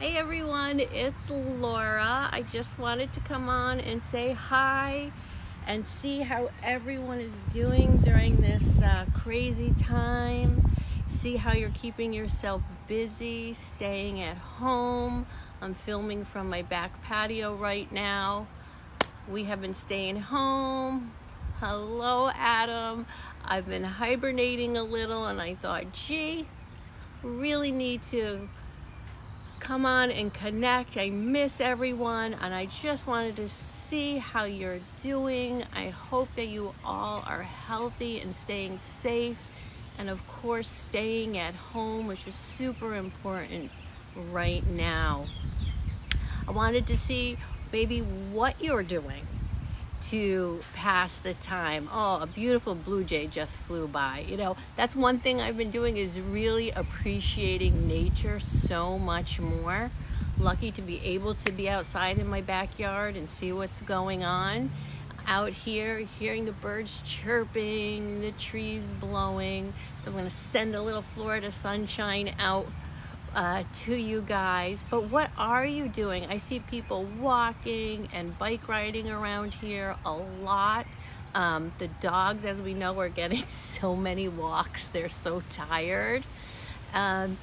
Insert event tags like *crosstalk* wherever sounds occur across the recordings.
Hi everyone, it's Laura. I just wanted to come on and say hi and see how everyone is doing during this uh, crazy time. See how you're keeping yourself busy, staying at home. I'm filming from my back patio right now. We have been staying home. Hello, Adam. I've been hibernating a little and I thought, gee, really need to come on and connect. I miss everyone and I just wanted to see how you're doing. I hope that you all are healthy and staying safe and of course staying at home which is super important right now. I wanted to see maybe what you're doing to pass the time. Oh, a beautiful blue jay just flew by. You know, that's one thing I've been doing is really appreciating nature so much more. Lucky to be able to be outside in my backyard and see what's going on out here, hearing the birds chirping, the trees blowing. So I'm gonna send a little Florida sunshine out uh, to you guys. But what are you doing? I see people walking and bike riding around here a lot. Um, the dogs, as we know, are getting *laughs* so many walks. They're so tired. Um,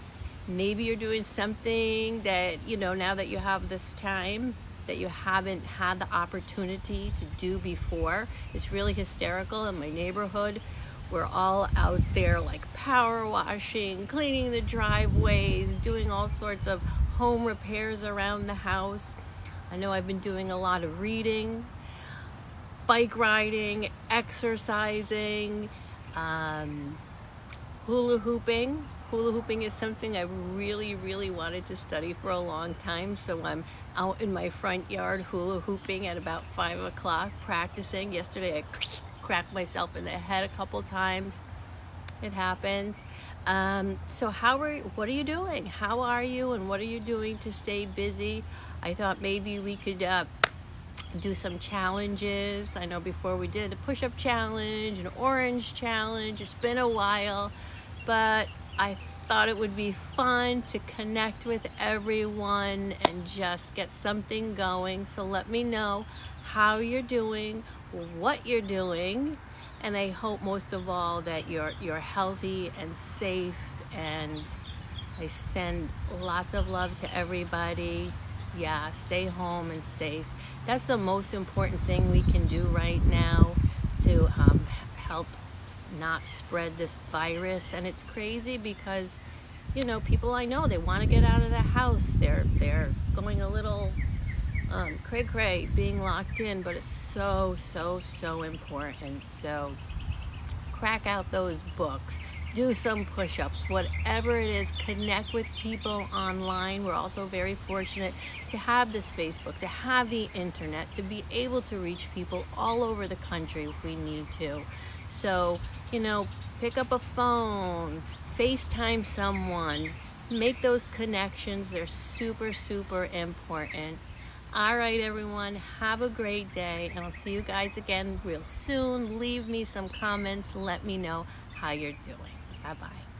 maybe you're doing something that, you know, now that you have this time, that you haven't had the opportunity to do before. It's really hysterical in my neighborhood. We're all out there like power washing, cleaning the driveways, doing all sorts of home repairs around the house. I know I've been doing a lot of reading, bike riding, exercising, um, hula hooping. Hula hooping is something I really, really wanted to study for a long time. So I'm out in my front yard hula hooping at about five o'clock practicing. Yesterday I cracked myself in the head a couple times. It happens. Um, so how are what are you doing? How are you and what are you doing to stay busy? I thought maybe we could uh, do some challenges. I know before we did a push-up challenge, an orange challenge. It's been a while, but I thought it would be fun to connect with everyone and just get something going. So let me know how you're doing, what you're doing, and I hope most of all that you're you're healthy and safe and I send lots of love to everybody. Yeah, stay home and safe. That's the most important thing we can do right now to um, help not spread this virus. And it's crazy because, you know, people I know, they want to get out of the house. They're, they're going a little um, cray cray being locked in, but it's so, so, so important. So crack out those books, do some push ups, whatever it is, connect with people online. We're also very fortunate to have this Facebook, to have the internet, to be able to reach people all over the country if we need to. So, you know, pick up a phone, FaceTime someone, make those connections. They're super, super important. All right, everyone, have a great day, and I'll see you guys again real soon. Leave me some comments. Let me know how you're doing. Bye bye.